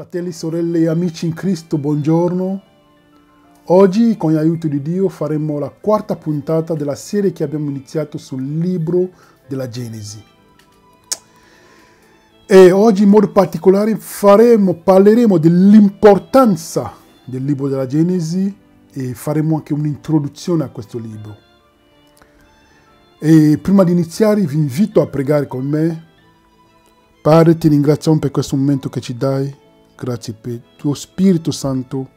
Fratelli, sorelle e amici in Cristo, buongiorno. Oggi, con l'aiuto di Dio, faremo la quarta puntata della serie che abbiamo iniziato sul libro della Genesi. E oggi in modo particolare faremo, parleremo dell'importanza del libro della Genesi e faremo anche un'introduzione a questo libro. E prima di iniziare vi invito a pregare con me. Padre, ti ringraziamo per questo momento che ci dai Grazie per il tuo Spirito Santo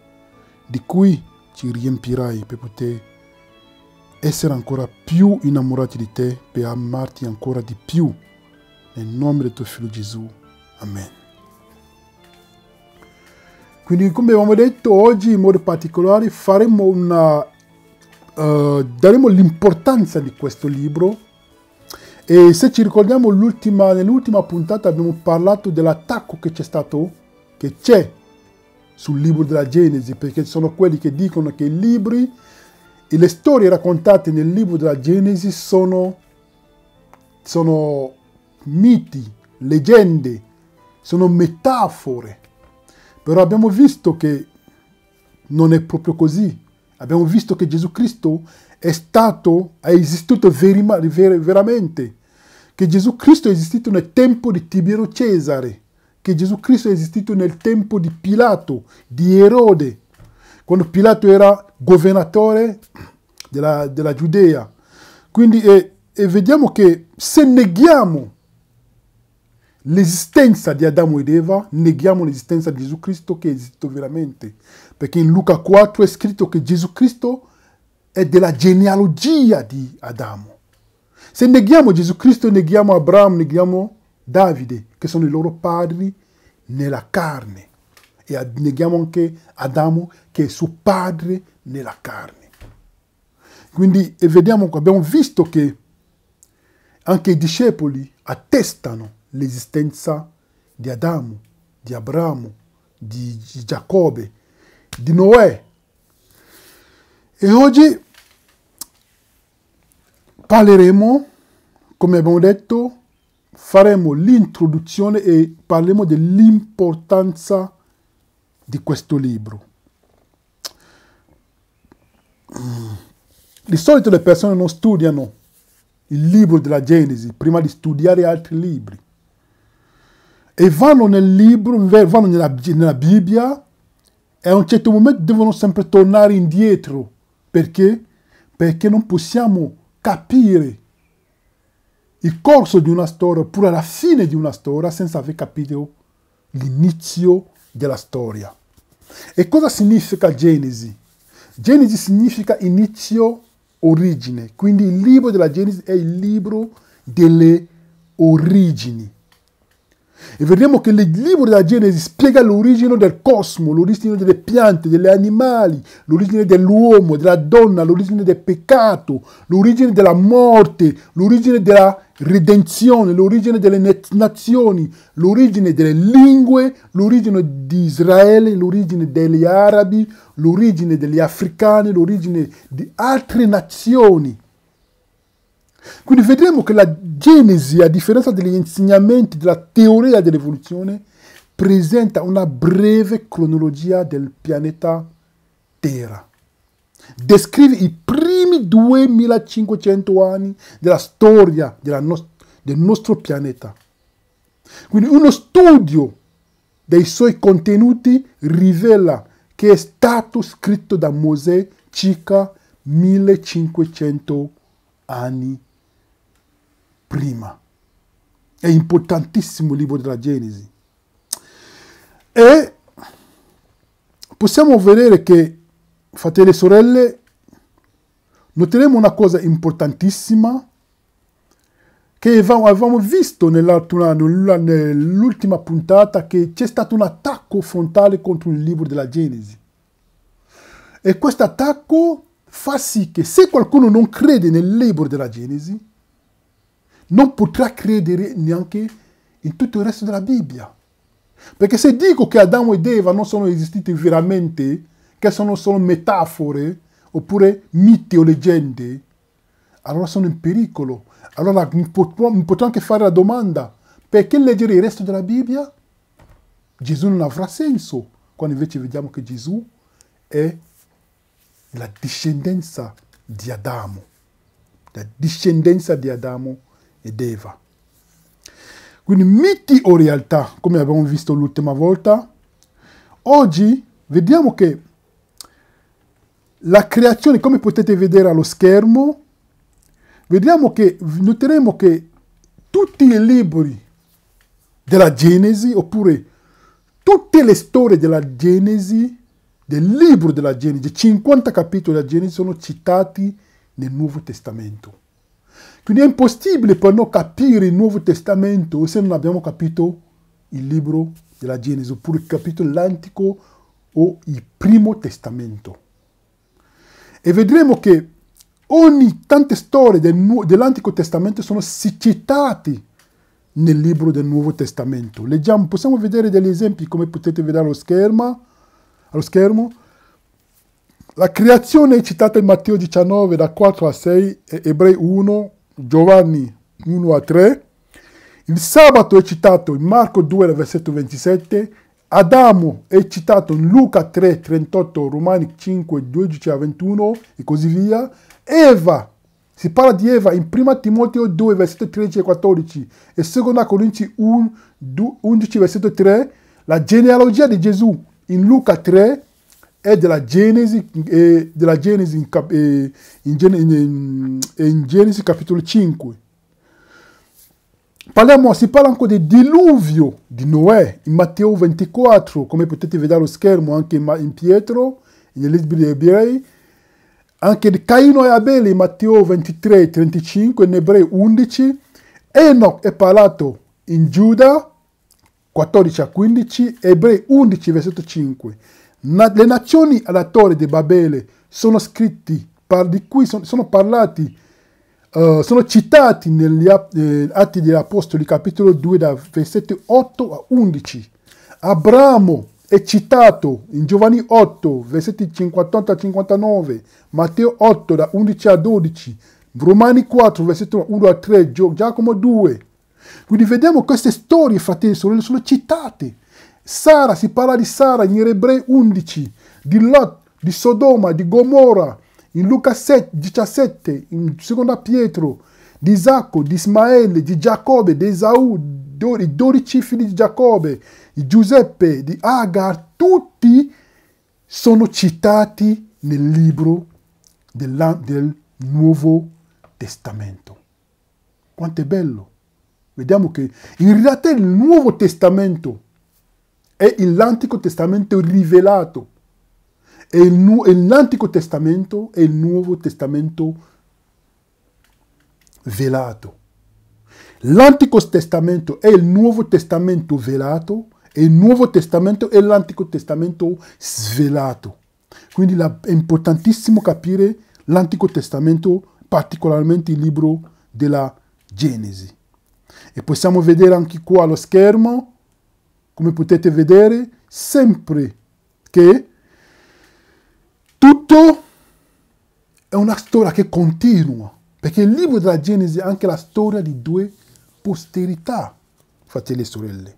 di cui ci riempirai per poter essere ancora più innamorati di te, per amarti ancora di più. Nel nome del tuo figlio Gesù. Amen. Quindi come abbiamo detto oggi in modo particolare faremo una, uh, daremo l'importanza di questo libro e se ci ricordiamo nell'ultima puntata abbiamo parlato dell'attacco che c'è stato che c'è sul libro della Genesi, perché sono quelli che dicono che i libri e le storie raccontate nel libro della Genesi sono, sono miti, leggende, sono metafore. Però abbiamo visto che non è proprio così. Abbiamo visto che Gesù Cristo è stato, è esistito veramente, che Gesù Cristo è esistito nel tempo di Tiberio Cesare che Gesù Cristo è esistito nel tempo di Pilato, di Erode, quando Pilato era governatore della, della Giudea. Quindi e, e vediamo che se neghiamo l'esistenza di Adamo ed Eva, neghiamo l'esistenza di Gesù Cristo che è esistito veramente. Perché in Luca 4 è scritto che Gesù Cristo è della genealogia di Adamo. Se neghiamo Gesù Cristo, neghiamo Abramo, neghiamo Davide, che sono i loro padri nella carne. E neghiamo anche Adamo che è suo padre nella carne. Quindi e vediamo, abbiamo visto che anche i discepoli attestano l'esistenza di Adamo, di Abramo, di, di Giacobbe, di Noè. E oggi parleremo, come abbiamo detto, faremo l'introduzione e parleremo dell'importanza di questo libro. Di solito le persone non studiano il libro della Genesi prima di studiare altri libri e vanno nel libro, vanno nella, nella Bibbia e a un certo momento devono sempre tornare indietro. Perché? Perché non possiamo capire il corso di una storia oppure la fine di una storia senza aver capito l'inizio della storia. E cosa significa Genesi? Genesi significa inizio, origine. Quindi il libro della Genesi è il libro delle origini. E vediamo che il libro della Genesi spiega l'origine del cosmo, l'origine delle piante, degli animali, l'origine dell'uomo, della donna, l'origine del peccato, l'origine della morte, l'origine della redenzione, l'origine delle nazioni, l'origine delle lingue, l'origine di Israele, l'origine degli arabi, l'origine degli africani, l'origine di altre nazioni. Quindi vedremo che la Genesi, a differenza degli insegnamenti della teoria dell'evoluzione, presenta una breve cronologia del pianeta Terra. Descrive i primi 2500 anni della storia della no- del nostro pianeta. Quindi uno studio dei suoi contenuti rivela che è stato scritto da Mosè circa 1500 anni prima. È importantissimo il libro della Genesi. E possiamo vedere che, fratelli e sorelle, noteremo una cosa importantissima che avevamo visto nell'ultima puntata che c'è stato un attacco frontale contro il libro della Genesi. E questo attacco fa sì che se qualcuno non crede nel libro della Genesi, non potrà credere neanche in tutto il resto della Bibbia. Perché se dico che Adamo ed Eva non sono esistiti veramente, che sono solo metafore, oppure miti o leggende, allora sono in pericolo. Allora mi potrò, mi potrò anche fare la domanda, perché leggere il resto della Bibbia? Gesù non avrà senso, quando invece vediamo che Gesù è la discendenza di Adamo, la discendenza di Adamo ed Eva. Quindi miti o realtà, come abbiamo visto l'ultima volta, oggi vediamo che la creazione, come potete vedere allo schermo, vediamo che, noteremo che tutti i libri della Genesi, oppure tutte le storie della Genesi, del libro della Genesi, 50 capitoli della Genesi sono citati nel Nuovo Testamento. Quindi è impossibile per noi capire il Nuovo Testamento se non abbiamo capito il libro della Genesi, oppure capito l'Antico o il Primo Testamento. E vedremo che ogni tante storie del, dell'Antico Testamento sono citate nel libro del Nuovo Testamento. Leggiamo, possiamo vedere degli esempi come potete vedere allo schermo. Allo schermo. La creazione è citata in Matteo 19 da 4 a 6, Ebrei 1, Giovanni 1 a 3. Il sabato è citato in Marco 2, versetto 27. Adamo è citato in Luca 3, 38, Romani 5, 12 a 21 e così via. Eva, si parla di Eva in 1 Timoteo 2, versetto 13 e 14 e 2 Corinzi 1, 11, versetto 3. La genealogia di Gesù in Luca 3 è della Genesi, eh, della Genesi in, eh, in, in, in, Genesi capitolo 5. Parliamo, si parla anche del diluvio di Noè in Matteo 24, come potete vedere allo schermo anche in, Pietro, negli libri ebrei. Anche di Caino e Abele in Matteo 23, 35, in Ebrei 11. Enoch è parlato in Giuda 14 a 15, Ebrei 11, versetto 5 le nazioni alla torre di Babele sono scritti, di cui sono, sono parlati, uh, sono citati negli eh, Atti degli Apostoli, capitolo 2, da versetti 8 a 11. Abramo è citato in Giovanni 8, versetti 58 a 59, Matteo 8, da 11 a 12, Romani 4, versetto 1 a 3, Giacomo 2. Quindi vediamo queste storie, fratelli e sorelle, sono citate Sara, si parla di Sara in Ebrei 11, di Lot, di Sodoma, di Gomorra, in Luca 7, 17, in 2 Pietro, di Isacco, di Ismaele, di Giacobbe, di Esau, i dodici figli di Giacobbe, di Giuseppe, di Agar, tutti sono citati nel libro del, del Nuovo Testamento. Quanto è bello! Vediamo che in realtà il Nuovo Testamento è l'Antico Testamento rivelato. E l'Antico Testamento è il Nuovo Testamento velato. L'Antico Testamento è il Nuovo Testamento velato e il Nuovo Testamento è l'Antico Testamento svelato. Quindi è importantissimo capire l'Antico Testamento, particolarmente il libro della Genesi. E possiamo vedere anche qua allo schermo come potete vedere, sempre che tutto è una storia che continua, perché il libro della Genesi è anche la storia di due posterità, fratelli e sorelle.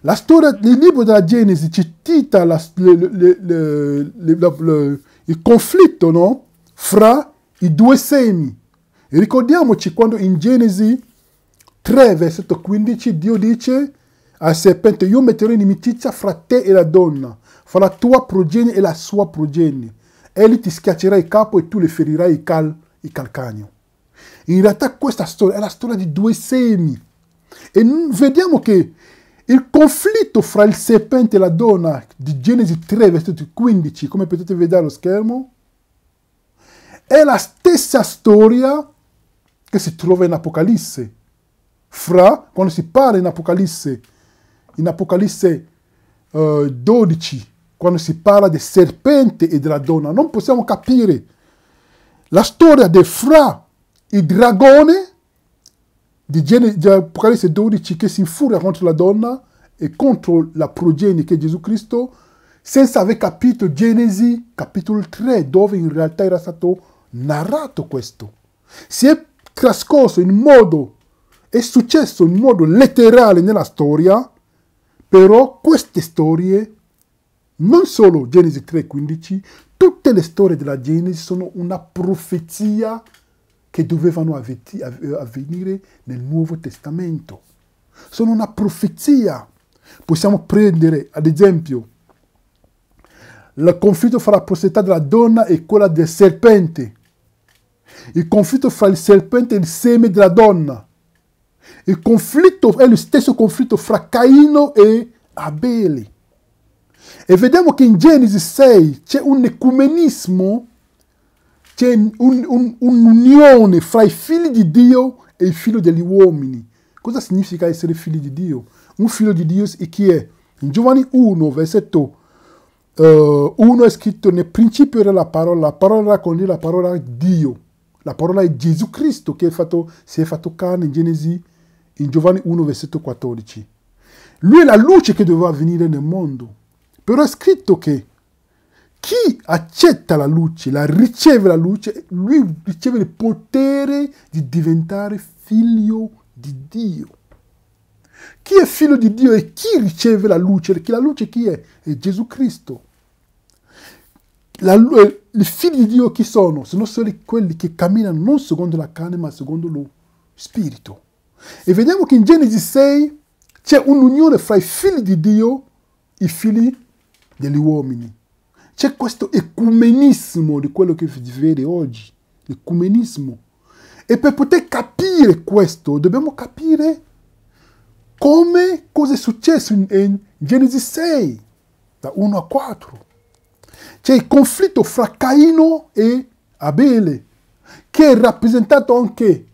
La storia del libro della Genesi ci cita la, le, le, le, il conflitto no? fra i due semi. E ricordiamoci quando in Genesi 3, versetto 15, Dio dice al serpente, io metterò inimicizia fra te e la donna, fra la tua progenie e la sua progenie. Egli ti schiaccerà il capo e tu le ferirai il, cal, il calcagno. In realtà questa storia è la storia di due semi. E vediamo che il conflitto fra il serpente e la donna di Genesi 3, versetto 15, come potete vedere allo schermo, è la stessa storia che si trova in Apocalisse. Fra, quando si parla in Apocalisse in Apocalisse uh, 12, quando si parla del serpente e della donna, non possiamo capire la storia del fra il dragone di, Gen- di Apocalisse 12 che si infuria contro la donna e contro la progenie che è Gesù Cristo, senza aver capito Genesi capitolo 3, dove in realtà era stato narrato questo. Si è trascorso in modo, è successo in modo letterale nella storia, Però queste storie, non solo Genesi 3:15, tutte le storie della Genesi sono una profezia che dovevano avvenire nel Nuovo Testamento. Sono una profezia. Possiamo prendere, ad esempio, il conflitto fra la proprietà della donna e quella del serpente. Il conflitto fra il serpente e il seme della donna. Il conflitto è lo stesso conflitto fra Caino e Abele. E vediamo che in Genesi 6 c'è un ecumenismo, c'è un, un, un'unione fra i figli di Dio e i figli degli uomini. Cosa significa essere figli di Dio? Un figlio di Dio è chi è? In Giovanni 1, versetto uh, 1 è scritto nel principio era la parola, la parola era con lui, la parola è Dio. La parola è Gesù Cristo che è fatto, si è fatto carne in Genesi, in Giovanni 1, versetto 14. Lui è la luce che doveva venire nel mondo. Però è scritto che chi accetta la luce, la riceve la luce, lui riceve il potere di diventare figlio di Dio. Chi è figlio di Dio e chi riceve la luce? Perché la luce chi è? È Gesù Cristo. I figli di Dio chi sono? Sono solo quelli che camminano non secondo la carne ma secondo lo spirito. E vediamo che in Genesi 6 c'è un'unione fra i figli di Dio e i figli degli uomini. C'è questo ecumenismo di quello che si vede oggi, l'ecumenismo. E per poter capire questo dobbiamo capire come cosa è successo in, in Genesi 6, da 1 a 4. C'è il conflitto fra Caino e Abele, che è rappresentato anche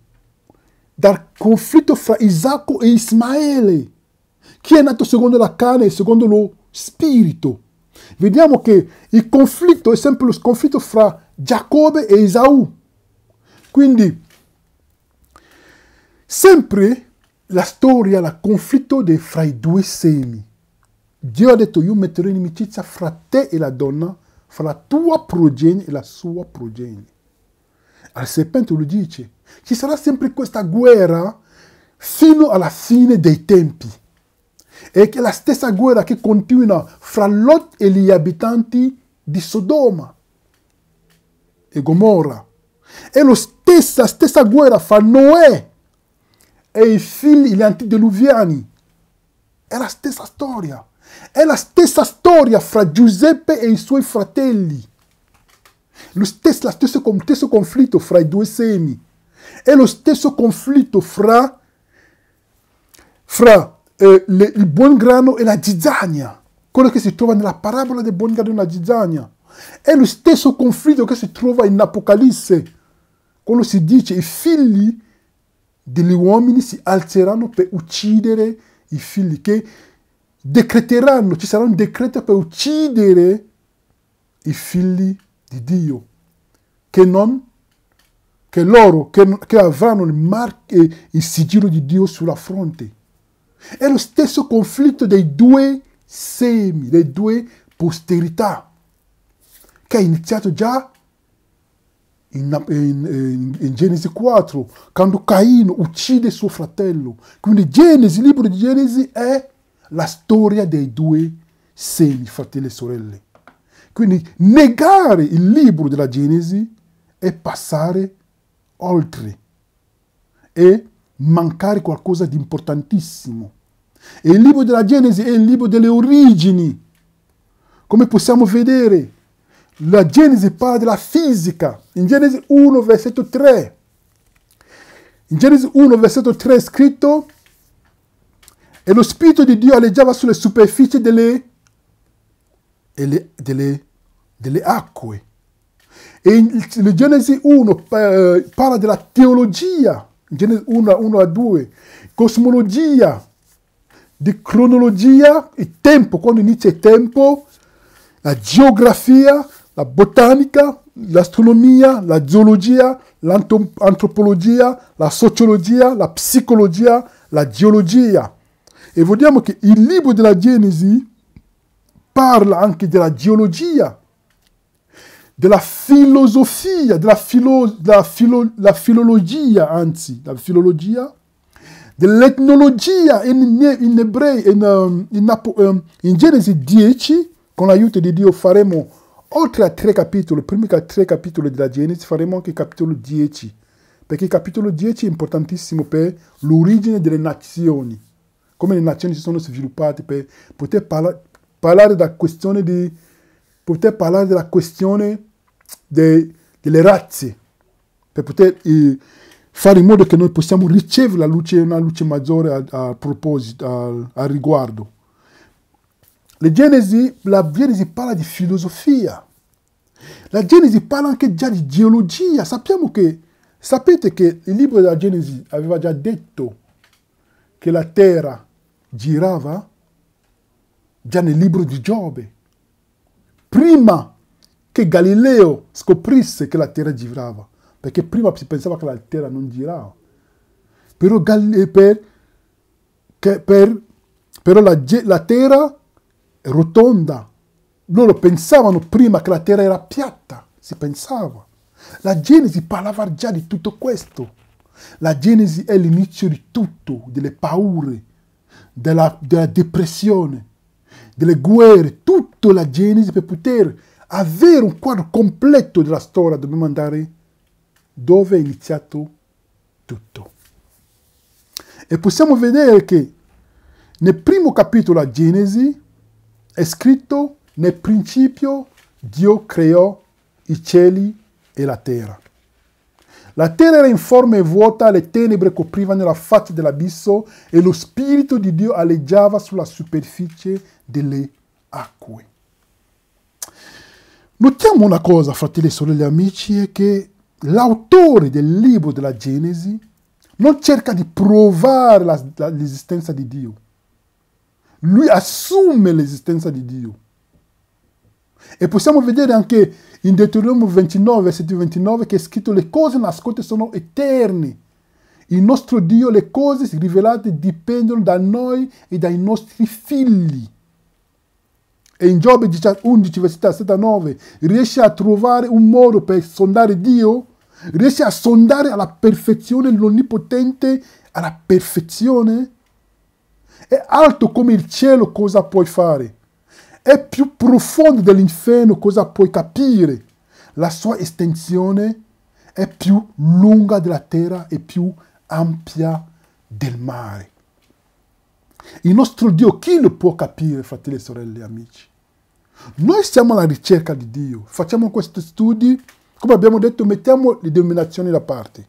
dal conflitto fra Isacco e Ismaele. Chi è nato secondo la carne e secondo lo spirito? Vediamo che il conflitto è sempre lo conflitto fra Giacobbe e Esaù. Quindi, sempre la storia, il conflitto fra i due semi. Dio ha detto, io metterò inimicizia fra te e la donna, fra la tua progenie e la sua progenie. Al serpente lui dice, ci sarà sempre questa guerra fino alla fine dei tempi. E che è la stessa guerra che continua fra Lot e gli abitanti di Sodoma e Gomorra. È la stessa, stessa guerra fra Noè e i figli, gli antediluviani. È la stessa storia. È la stessa storia fra Giuseppe e i suoi fratelli. Lo stesso, stesso, stesso conflitto fra i due semi. È lo stesso conflitto fra, fra eh, le, il buon grano e la zizzania. Quello che si trova nella parabola del buon grano e la zizzania. È lo stesso conflitto che si trova in Apocalisse. Quando si dice i figli degli uomini si alzeranno per uccidere i figli, che decreteranno, ci sarà un decreto per uccidere i figli di Dio, che non che loro che, che avranno il, marchio, il sigillo di Dio sulla fronte. È lo stesso conflitto dei due semi, delle due posterità, che è iniziato già in, in, in, Genesi 4, quando Caino uccide suo fratello. Quindi Genesi, il libro di Genesi è la storia dei due semi, fratelli e sorelle. Quindi negare il libro della Genesi è passare oltre e mancare qualcosa di importantissimo. E il libro della Genesi è il libro delle origini. Come possiamo vedere, la Genesi parla della fisica. In Genesi 1, versetto 3. In Genesi 1, versetto 3 è scritto e lo Spirito di Dio alleggiava sulle superfici delle, delle, delle, delle acque. E in Genesi 1 eh, parla della teologia, Genesi 1, 1 a 2, cosmologia, di cronologia, il tempo, quando inizia il tempo, la geografia, la botanica, l'astronomia, la geologia, l'antropologia, la sociologia, la psicologia, la geologia. E vediamo che il libro della Genesi parla anche della geologia, della filosofia, della, filo, della filo, la filologia, anzi, la filologia, dell'etnologia in, in ebrei, in, um, in, um, in Genesi 10, con l'aiuto di Dio faremo, oltre a tre capitoli, i primi tre capitoli della Genesi, faremo anche il capitolo 10, perché il capitolo 10 è importantissimo per l'origine delle nazioni, come le nazioni si sono sviluppate, per poter parla, parlare della questione di, poter parlare della questione de, delle razze, per poter... Eh, fare in modo che noi possiamo ricevere la luce, una luce maggiore a, proposito, a, a riguardo. Le Genesi, la Genesi parla di filosofia, la Genesi parla anche già di geologia. Sappiamo che, sapete che il libro della Genesi aveva già detto che la terra girava già nel libro di Giobbe, prima che Galileo scoprisse che la terra girava perché prima si pensava che la terra non girava. Però, eh, per, per, però la, la terra è rotonda. Loro pensavano prima che la terra era piatta, si pensava. La Genesi parlava già di tutto questo. La Genesi è l'inizio di tutto, delle paure, della, della depressione, delle guerre, tutta la Genesi per poter avere un quadro completo della storia dobbiamo andare dove è iniziato tutto. E possiamo vedere che nel primo capitolo a Genesi è scritto nel principio Dio creò i cieli e la terra. La terra era in forma e vuota, le tenebre coprivano la faccia dell'abisso e lo Spirito di Dio alleggiava sulla superficie delle acque. Notiamo una cosa, fratelli e sorelle amici, è che l'autore del libro della Genesi non cerca di provare la, la, l'esistenza di Dio. Lui assume l'esistenza di Dio. E possiamo vedere anche in Deuteronomio 29, versetto 29, che è scritto le cose nascoste sono eterne. Il nostro Dio, le cose rivelate dipendono da noi e dai nostri figli. E in Giobbe 11, versetto 7 a 9, riesce a trovare un modo per sondare Dio? Riesci a sondare alla perfezione l'Onnipotente, alla perfezione? È alto come il cielo, cosa puoi fare? È più profondo dell'inferno, cosa puoi capire? La sua estensione è più lunga della terra e più ampia del mare. Il nostro Dio, chi lo può capire, fratelli e sorelle e amici? Noi siamo alla ricerca di Dio, facciamo questi studi come abbiamo detto, mettiamo le denominazioni da parte.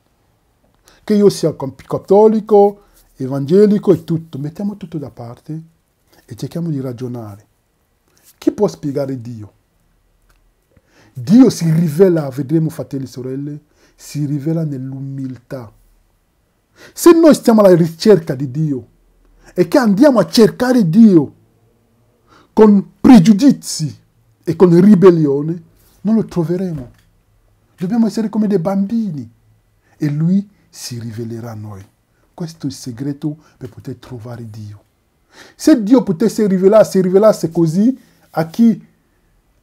Che io sia cattolico, evangelico e tutto, mettiamo tutto da parte e cerchiamo di ragionare. Chi può spiegare Dio? Dio si rivela, vedremo fratelli e sorelle, si rivela nell'umiltà. Se noi stiamo alla ricerca di Dio e che andiamo a cercare Dio con pregiudizi e con ribellione, non lo troveremo. Dobbiamo essere come dei bambini e lui si rivelerà a noi. Questo è il segreto per poter trovare Dio. Se Dio potesse rivelarsi, rivelasse così a chi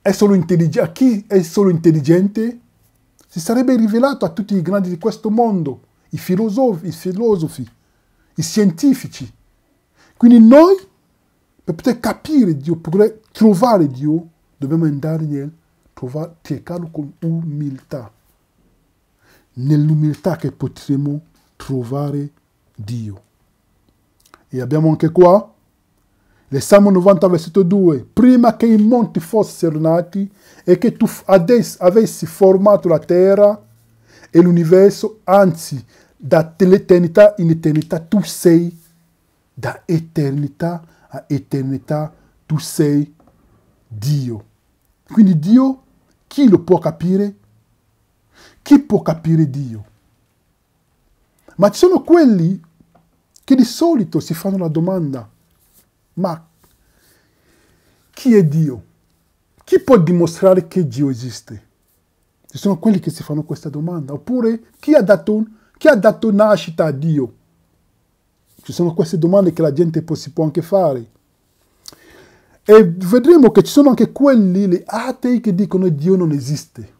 è solo intelligente, a chi è solo intelligente, si sarebbe rivelato a tutti i grandi di questo mondo, i filosofi, i, filosofi, i scientifici. Quindi noi, per poter capire Dio, per poter trovare Dio, dobbiamo andare nel trovare, cercarlo con umiltà. Nell'umiltà che potremo trovare Dio. E abbiamo anche qua il Salmo 90, versetto 2. Prima che i monti fossero nati e che tu adesso avessi formato la terra e l'universo, anzi, da l'eternità in eternità tu sei, da eternità a eternità tu sei Dio. Quindi Dio chi lo può capire? Chi può capire Dio? Ma ci sono quelli che di solito si fanno la domanda, ma chi è Dio? Chi può dimostrare che Dio esiste? Ci sono quelli che si fanno questa domanda. Oppure chi ha dato, chi ha dato nascita a Dio? Ci sono queste domande che la gente si può anche fare. E vedremo che ci sono anche quelli, gli atei, che dicono che Dio non esiste.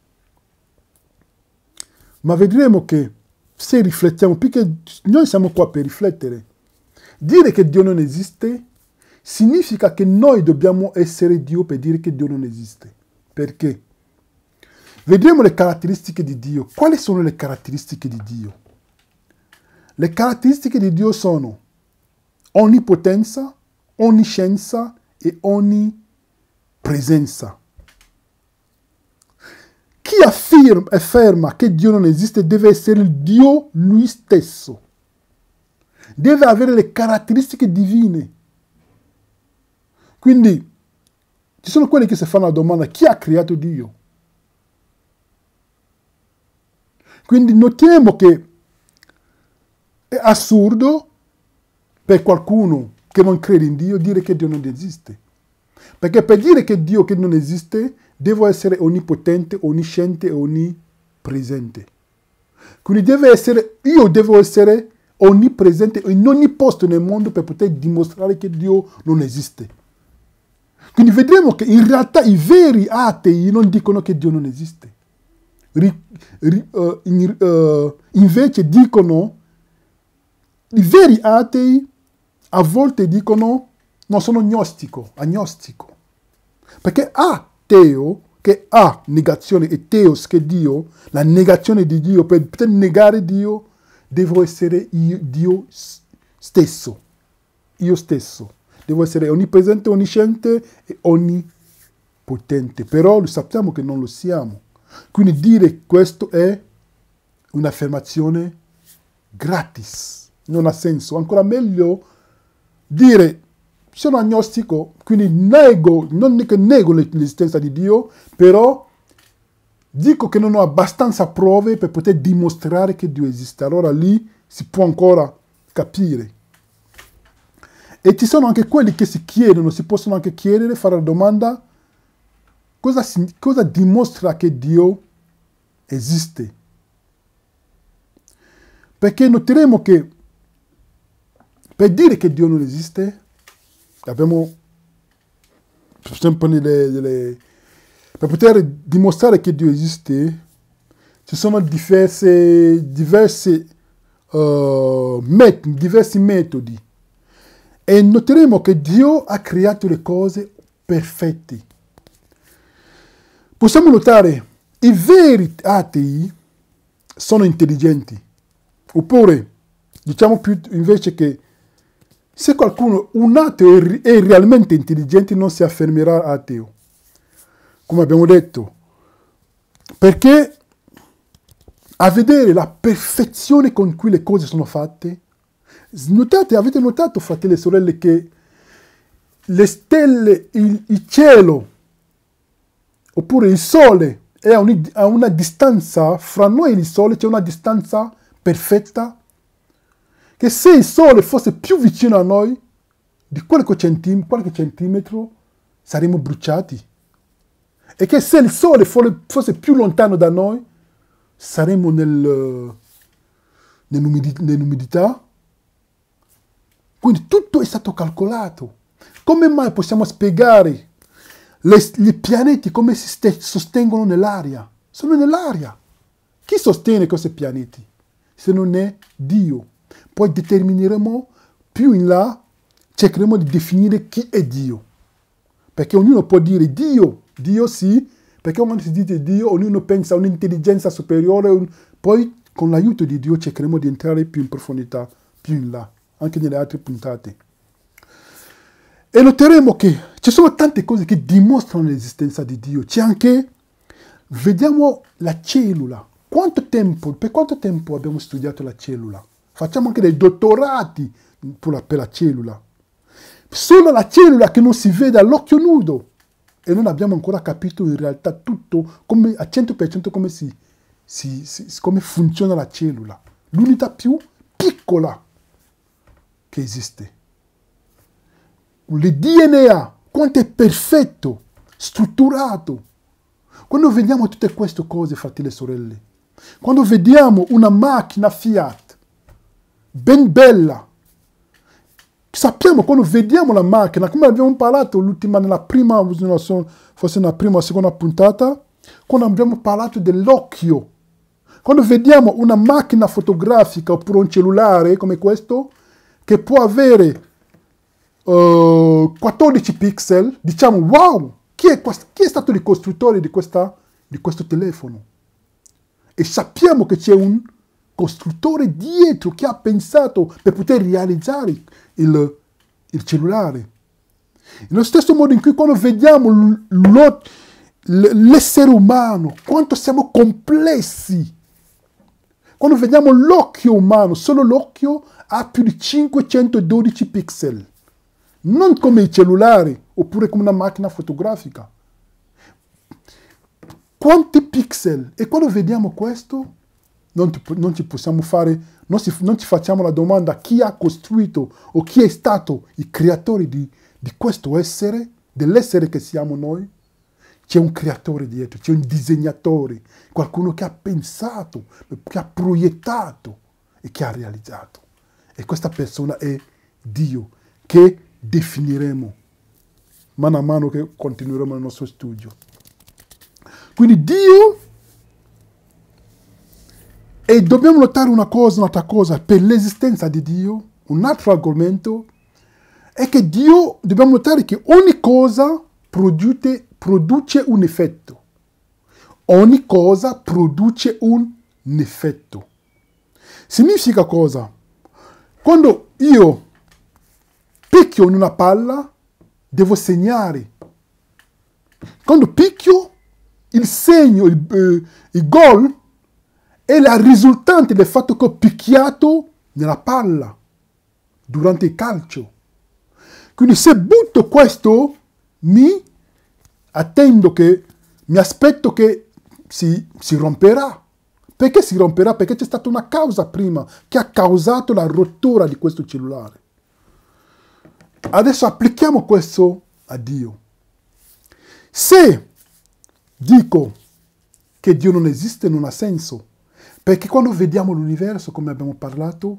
Ma vedremo che se riflettiamo, perché noi siamo qua per riflettere, Dire che Dio non esiste significa che noi dobbiamo essere Dio per dire che Dio non esiste. Perché? Vedremo le caratteristiche di Dio. Quali sono le caratteristiche di Dio? Le caratteristiche di Dio sono onnipotenza, onniscienza e onnipresenza. Chi affirma, afferma che Dio non esiste deve essere il Dio lui stesso. Deve avere le caratteristiche divine. Quindi ci sono quelli che si fanno la domanda chi ha creato Dio? Quindi notiamo che è assurdo per qualcuno che non crede in Dio dire che Dio non esiste. Perché per dire che Dio che non esiste, devo essere onnipotente, onnisciente e onnipresente. Quindi deve essere, io devo essere onnipresente in ogni posto nel mondo per poter dimostrare che Dio non esiste. Quindi vedremo che in realtà i veri atei non dicono che Dio non esiste. Ri, ri, uh, in, uh, invece dicono, i veri atei a volte dicono, no, sono gnostico, agnostico. Perché ateo, che ha negazione, e teos che è Dio, la negazione di Dio, per poter negare Dio, devo essere io, Dio stesso, io stesso. Devo essere onnipresente, onnisciente e onnipotente. Però lo sappiamo che non lo siamo. Quindi dire questo è un'affermazione gratis, non ha senso. Ancora meglio dire sono agnostico, quindi nego, non che nego l'esistenza di Dio, però dico che non ho abbastanza prove per poter dimostrare che Dio esiste. Allora lì si può ancora capire. E ci sono anche quelli che si chiedono, si possono anche chiedere, fare la domanda, cosa, cosa dimostra che Dio esiste? Perché noteremo che per dire che Dio non esiste, abbiamo sempre delle, delle, per poter dimostrare che Dio esiste, ci sono diverse, diverse, uh, met, diversi metodi e noteremo che Dio ha creato le cose perfette. Possiamo notare i veri atei sono intelligenti, oppure diciamo più invece che se qualcuno, un ateo è realmente intelligente, non si affermerà ateo, come abbiamo detto, perché a vedere la perfezione con cui le cose sono fatte, notate, avete notato, fratelli e sorelle, che le stelle, il, il cielo, oppure il sole, è a, un, a una distanza, fra noi e il sole c'è una distanza perfetta che se il Sole fosse più vicino a noi di qualche, centim- qualche centimetro saremmo bruciati. E che se il Sole fosse più lontano da noi saremmo nel, nell'umidità. Quindi tutto è stato calcolato. Come mai possiamo spiegare i pianeti come si sostengono nell'aria? Sono nell'aria. Chi sostiene questi pianeti? Se non è Dio. Poi determineremo più in là, cercheremo di definire chi è Dio. Perché ognuno può dire Dio, Dio sì, perché quando si dice Dio ognuno pensa a un'intelligenza superiore, poi con l'aiuto di Dio cercheremo di entrare più in profondità, più in là, anche nelle altre puntate. E noteremo che ci sono tante cose che dimostrano l'esistenza di Dio. C'è anche, vediamo la cellula. Quanto tempo, per quanto tempo abbiamo studiato la cellula? Facciamo anche dei dottorati per la, per la cellula. Solo la cellula che non si vede all'occhio nudo. E non abbiamo ancora capito in realtà tutto, come, a 100% come, si, si, si, come funziona la cellula. L'unità più piccola che esiste. Il DNA, quanto è perfetto, strutturato. Quando vediamo tutte queste cose, fratelli e sorelle, quando vediamo una macchina Fiat, ben bella. Sappiamo quando vediamo la macchina, come abbiamo parlato l'ultima, nella prima, forse nella prima o seconda puntata, quando abbiamo parlato dell'occhio. Quando vediamo una macchina fotografica oppure un cellulare come questo, che può avere uh, 14 pixel, diciamo wow, chi è, chi è stato il costruttore di, questa, di questo telefono? E sappiamo che c'è un costruttore dietro che ha pensato per poter realizzare il, il cellulare. Nello stesso modo in cui quando vediamo l'essere umano, quanto siamo complessi, quando vediamo l'occhio umano, solo l'occhio ha più di 512 pixel, non come i cellulari oppure come una macchina fotografica. Quanti pixel? E quando vediamo questo, non, ti, non ci possiamo fare, non, si, non, ci facciamo la domanda chi ha costruito o chi è stato il creatore di, di questo essere, dell'essere che siamo noi. C'è un creatore dietro, c'è un disegnatore, qualcuno che ha pensato, che ha proiettato e che ha realizzato. E questa persona è Dio, che definiremo mano a mano che continueremo il nostro studio. Quindi Dio e dobbiamo notare una cosa, un'altra cosa, per l'esistenza di Dio, un altro argomento, è che Dio, dobbiamo notare che ogni cosa produce, produce un effetto. Ogni cosa produce un effetto. Significa cosa? Quando io picchio in una palla, devo segnare. Quando picchio, il segno, il, eh, il gol è la risultante del fatto che ho picchiato nella palla durante il calcio. Quindi se butto questo, mi attendo che, mi aspetto che si, si romperà. Perché si romperà? Perché c'è stata una causa prima che ha causato la rottura di questo cellulare. Adesso applichiamo questo a Dio. Se dico che Dio non esiste, non ha senso. Perché quando vediamo l'universo, come abbiamo parlato,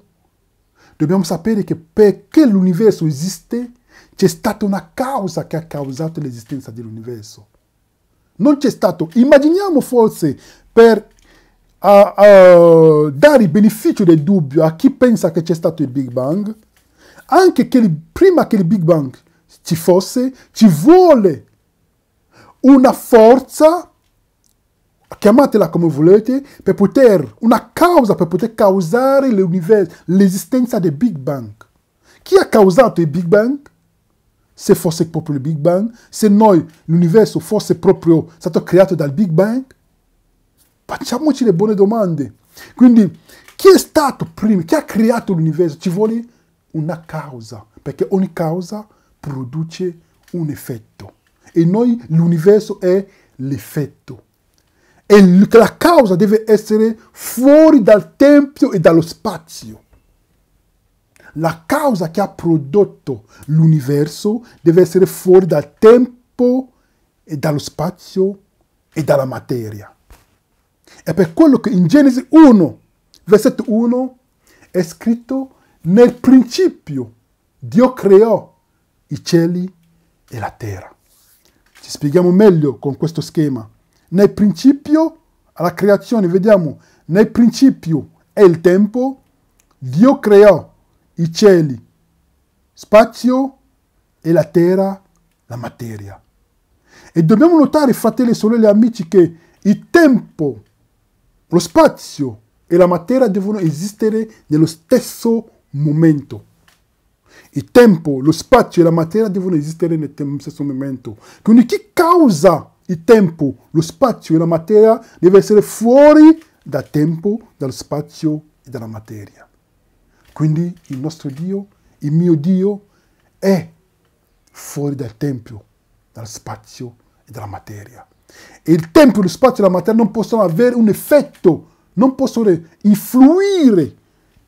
dobbiamo sapere che perché l'universo esiste, c'è stata una causa che ha causato l'esistenza dell'universo. Non c'è stato, immaginiamo forse per uh, uh, dare il beneficio del dubbio a chi pensa che c'è stato il Big Bang, anche che prima che il Big Bang ci fosse, ci vuole una forza chiamatela come volete, per poter, una causa per poter causare l'esistenza del Big Bang. Chi ha causato il Big Bang? Se fosse proprio il Big Bang, se noi, l'universo, fosse proprio stato creato dal Big Bang? Facciamoci le buone domande. Quindi, chi è stato prima? Chi ha creato l'universo? Ci vuole una causa, perché ogni causa produce un effetto. E noi, l'universo è l'effetto e la causa deve essere fuori dal tempio e dallo spazio. La causa che ha prodotto l'universo deve essere fuori dal tempo e dallo spazio e dalla materia. È per quello che in Genesi 1, versetto 1, è scritto nel principio Dio creò i cieli e la terra. Ci spieghiamo meglio con questo schema. Nel principio, alla creazione, vediamo, nel principio è il tempo, Dio creò i cieli, spazio e la terra, la materia. E dobbiamo notare, fratelli, sorelle e amici, che il tempo, lo spazio e la materia devono esistere nello stesso momento. Il tempo, lo spazio e la materia devono esistere nello stesso momento. Quindi chi causa il tempo, lo spazio e la materia deve essere fuori dal tempo, dallo spazio e dalla materia. Quindi il nostro Dio, il mio Dio, è fuori dal tempo, dallo spazio e dalla materia. E il tempo, lo spazio e la materia non possono avere un effetto, non possono influire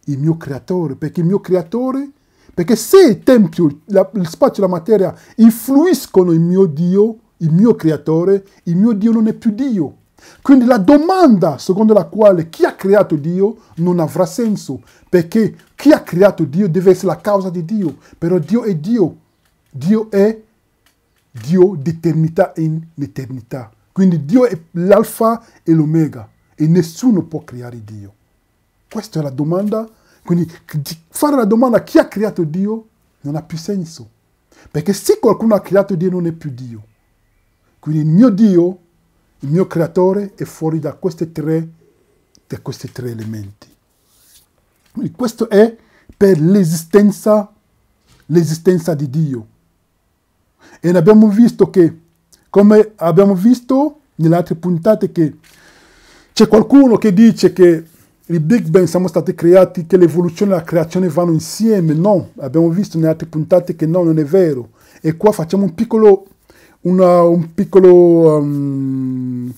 il mio creatore, perché il mio creatore, perché se il tempo, lo spazio e la materia influiscono il mio Dio, il mio creatore, il mio Dio non è più Dio. Quindi la domanda secondo la quale chi ha creato Dio non avrà senso, perché chi ha creato Dio deve essere la causa di Dio, però Dio è Dio, Dio è Dio d'eternità in eternità. Quindi Dio è l'alfa e l'omega e nessuno può creare Dio. Questa è la domanda Quindi fare la domanda chi ha creato Dio non ha più senso. Perché se qualcuno ha creato Dio non è più Dio. Quindi il mio Dio, il mio creatore è fuori da questi tre, da questi tre elementi. Quindi questo è per l'esistenza, l'esistenza di Dio. E abbiamo visto che, come abbiamo visto nelle altre puntate, che c'è qualcuno che dice che il Big Bang siamo stati creati, che l'evoluzione e la creazione vanno insieme. No, abbiamo visto nelle altre puntate che no, non è vero. E qua facciamo un piccolo, una, un piccolo um,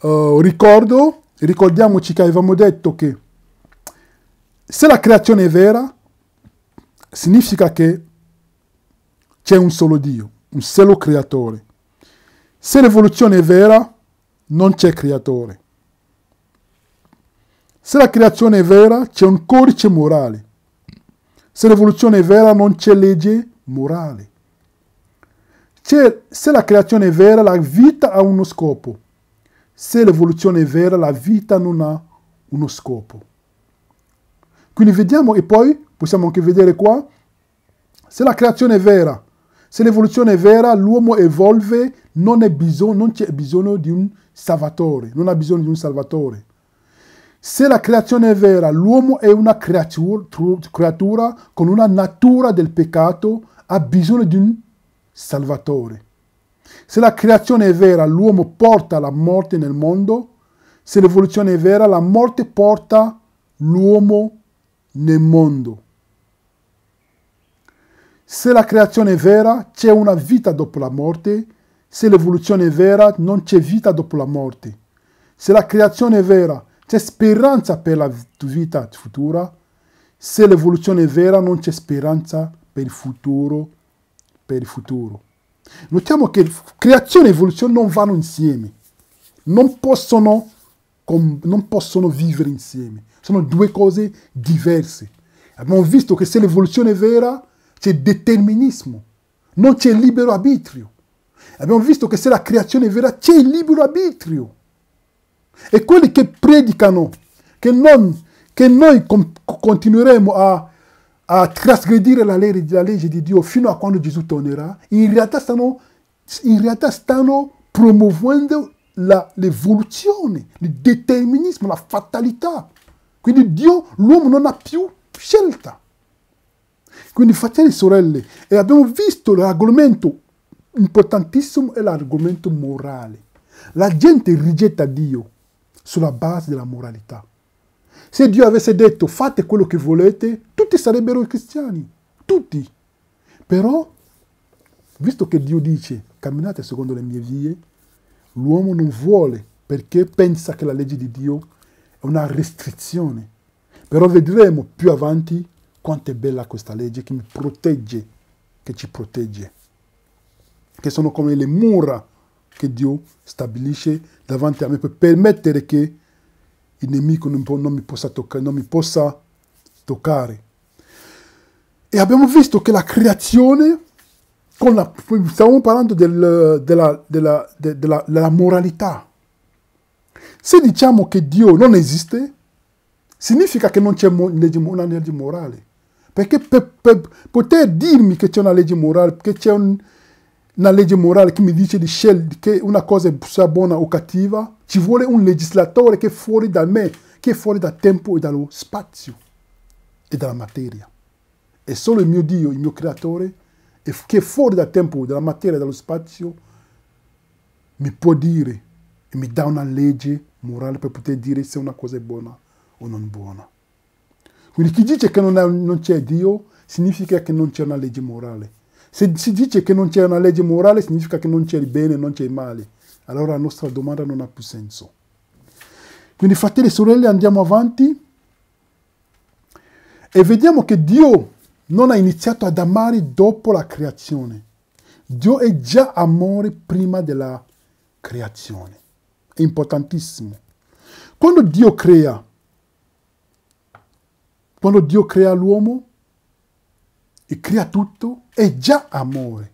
uh, ricordo. Ricordiamoci che avevamo detto che se la creazione è vera, significa che c'è un solo Dio, un solo creatore. Se l'evoluzione è vera, non c'è creatore. Se la creazione è vera, c'è un codice morale. Se l'evoluzione è vera, non c'è legge morale. Se la creazione è vera, la vita ha uno scopo. Se l'evoluzione è vera, la vita non ha uno scopo. Quindi vediamo e poi possiamo anche vedere qua, se la creazione è vera, se l'evoluzione è vera, l'uomo evolve, non, bisogno, non c'è bisogno di un salvatore, non ha bisogno di un salvatore. Se la creazione è vera, l'uomo è una creatura, creatura con una natura del peccato, ha bisogno di un salvatore. Se la creazione è vera, l'uomo porta la morte nel mondo. Se l'evoluzione è vera, la morte porta l'uomo nel mondo. Se la creazione è vera, c'è una vita dopo la morte. Se l'evoluzione è vera, non c'è vita dopo la morte. Se la creazione è vera, c'è speranza per la vita futura. Se l'evoluzione è vera, non c'è speranza per il futuro. Per il futuro. Notiamo che creazione e evoluzione non vanno insieme. Non possono, non possono vivere insieme. Sono due cose diverse. Abbiamo visto che se l'evoluzione è vera, c'è determinismo. Non c'è libero arbitrio. Abbiamo visto che se la creazione è vera, c'è il libero arbitrio. E quelli che predicano che, non, che noi continueremo a, a trasgredire la legge, la legge, di Dio fino a quando Gesù tornerà, in realtà stanno, in realtà stanno promuovendo la, l'evoluzione, il determinismo, la fatalità. Quindi Dio, l'uomo non ha più scelta. Quindi fratelli e sorelle, e abbiamo visto l'argomento importantissimo è l'argomento morale. La gente rigetta Dio sulla base della moralità. Se Dio avesse detto fate quello che volete, tutti sarebbero cristiani, tutti. Però, visto che Dio dice camminate secondo le mie vie, l'uomo non vuole perché pensa che la legge di Dio è una restrizione. Però vedremo più avanti quanto è bella questa legge che mi protegge, che ci protegge, che sono come le mura che Dio stabilisce davanti a me per permettere che il nemico non, non, mi, toccare, non mi possa toccare. E abbiamo visto che la creazione, la, stiamo parlando del, della, della, della, della moralità. Se diciamo che Dio non esiste, significa che non c'è una legge morale. Perché per, per poter dirmi che c'è una legge morale, che c'è un, una legge morale che mi dice di scegliere che una cosa sia buona o cattiva, ci vuole un legislatore che è fuori da me, che è fuori dal tempo e dallo spazio e dalla materia. E solo il mio Dio, il mio creatore, che è fuori dal tempo, dalla materia e dallo spazio, mi può dire e mi dà una legge morale per poter dire se una cosa è buona o non buona. Quindi chi dice che non, c'è Dio significa che non c'è una legge morale. Se si dice che non c'è una legge morale, significa che non c'è il bene, non c'è il male. Allora la nostra domanda non ha più senso. Quindi fratelli e sorelle andiamo avanti e vediamo che Dio non ha iniziato ad amare dopo la creazione. Dio è già amore prima della creazione. È importantissimo. Quando Dio crea, quando Dio crea l'uomo, e crea tutto, è già amore.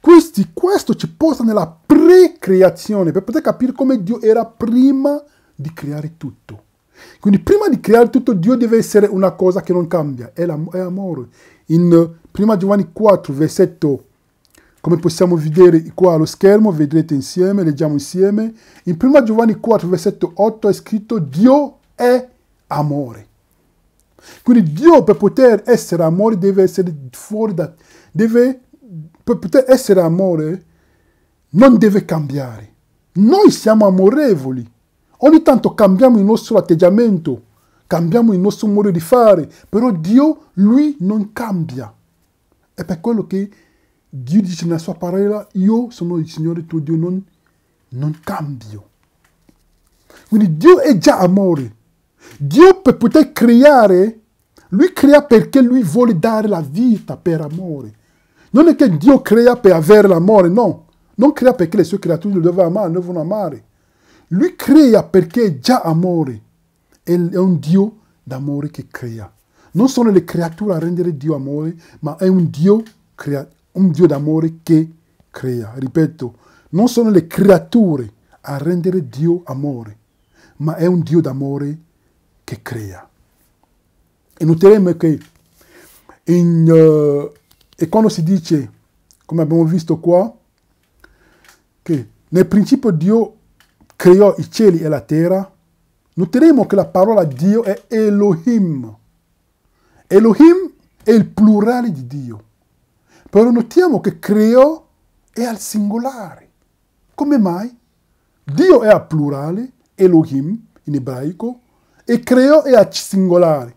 Questi, questo ci porta nella pre-creazione per poter capire come Dio era prima di creare tutto. Quindi prima di creare tutto, Dio deve essere una cosa che non cambia, è, l'am- è amore. In 1 Giovanni 4, versetto, come possiamo vedere qua allo schermo, vedrete insieme, leggiamo insieme. In 1 Giovanni 4, versetto 8 è scritto Dio è amore. Quindi Dio per poter essere amore deve essere fuori da... deve, per poter essere amore non deve cambiare. Noi siamo amorevoli. Ogni tanto cambiamo il nostro atteggiamento, cambiamo il nostro modo di fare, però Dio, lui, non cambia. È per quello che Dio dice nella sua parola, io sono il Signore tuo Dio, non, non cambio. Quindi Dio è già amore. Dio per poter creare, lui crea perché lui vuole dare la vita per amore. Non è che Dio crea per avere l'amore, no. Non crea perché le sue creature lo devono amare, devono amare. Lui crea perché è già amore. È un Dio d'amore che crea. Non sono le creature a rendere Dio amore, ma è un Dio, crea, un Dio d'amore che crea. Ripeto, non sono le creature a rendere Dio amore, ma è un Dio d'amore che crea. E noteremo che in, uh, e quando si dice, come abbiamo visto qua, che nel principio Dio creò i cieli e la terra, noteremo che la parola Dio è Elohim. Elohim è il plurale di Dio. Però notiamo che creò è al singolare. Come mai? Dio è al plurale, Elohim in ebraico, e creò è al singolare.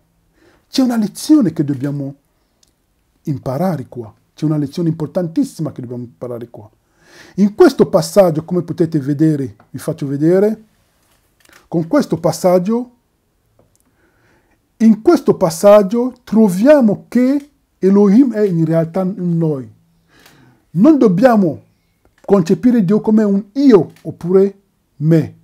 C'è una lezione che dobbiamo imparare qua. C'è una lezione importantissima che dobbiamo imparare qua. In questo passaggio, come potete vedere, vi faccio vedere, con questo passaggio, in questo passaggio troviamo che Elohim è in realtà in noi. Non dobbiamo concepire Dio come un io oppure me,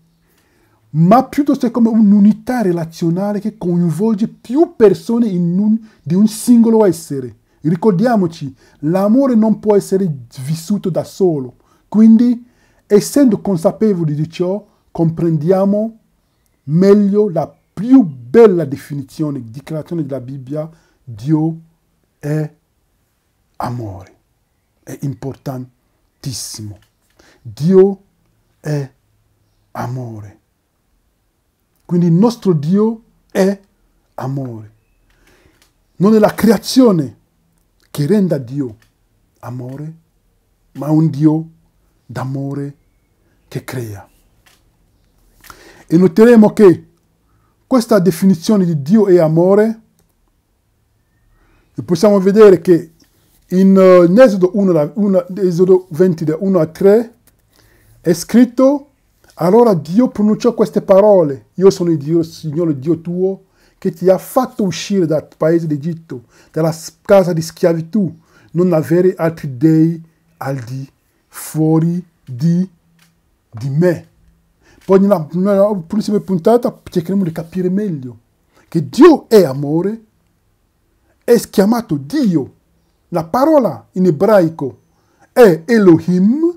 ma piuttosto come un'unità relazionale che coinvolge più persone un, di un singolo essere. Ricordiamoci, l'amore non può essere vissuto da solo. Quindi, essendo consapevoli di ciò, comprendiamo meglio la più bella definizione, dichiarazione della Bibbia, Dio è amore. È importantissimo. Dio è amore. Quindi il nostro Dio è amore. Non è la creazione che renda Dio amore, ma un Dio d'amore che crea. E noteremo che questa definizione di Dio è amore, possiamo vedere che in, uh, in Esodo, 1, 1, Esodo 20, da 1 a 3, è scritto, allora Dio pronunciò queste parole, io sono il Dio, il Signore Dio tuo, che ti ha fatto uscire dal paese d'Egitto, dalla casa di schiavitù, non avere altri dei al di fuori di, di me. Poi nella, nella prossima puntata cercheremo di capire meglio che Dio è amore, è chiamato Dio. La parola in ebraico è Elohim,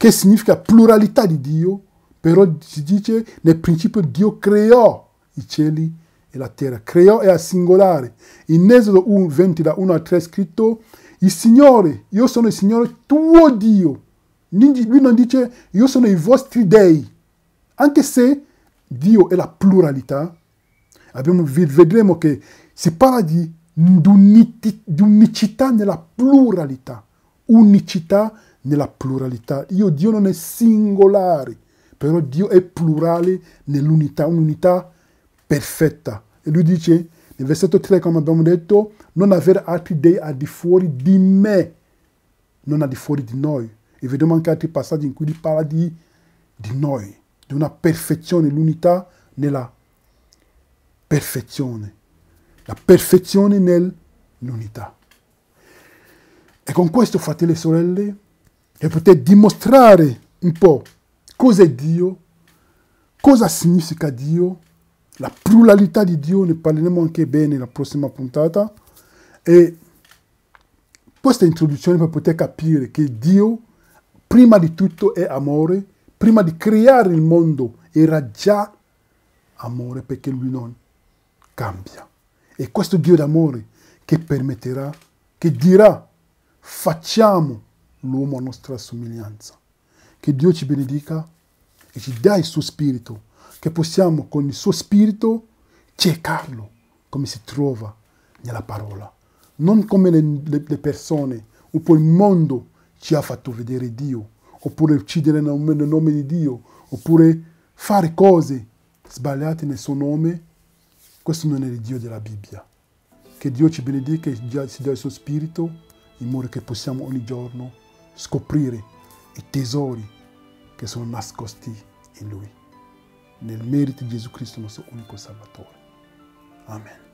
che significa pluralità di Dio, però si dice nel principio Dio creò i cieli e la terra. Creò è al singolare. In Esodo 1, 20 da 1 a 3 è scritto, il Signore, io sono il Signore tuo Dio. Lui non dice, io sono i vostri dei. Anche se Dio è la pluralità, abbiamo, vedremo che si parla di, di unicità nella pluralità. Unicità nella pluralità. Io, Dio non è singolare, però Dio è plurale nell'unità, un'unità perfetta. E lui dice, nel versetto 3, come abbiamo detto, non avere altri dei al di fuori di me, non al di fuori di noi. E vediamo anche altri passaggi in cui lui parla di, di noi, di una perfezione, l'unità nella perfezione. La perfezione nell'unità. E con questo, fratelli e sorelle, e poter dimostrare un po' cos'è Dio, cosa significa Dio, la pluralità di Dio, ne parleremo anche bene nella prossima puntata. E questa introduzione per poter capire che Dio, prima di tutto, è amore, prima di creare il mondo, era già amore perché lui non cambia. E questo Dio d'amore che permetterà, che dirà, facciamo l'uomo a nostra somiglianza. Che Dio ci benedica e ci dà il suo spirito, che possiamo con il suo spirito cercarlo come si trova nella parola. Non come le, le, le persone, un po' il mondo ci ha fatto vedere Dio, oppure uccidere nel nome, di Dio, oppure fare cose sbagliate nel suo nome. Questo non è il Dio della Bibbia. Che Dio ci benedica e ci dia il suo spirito in modo che possiamo ogni giorno scoprire i tesori che sono nascosti in Lui, nel merito di Gesù Cristo, nostro unico Salvatore. Amen.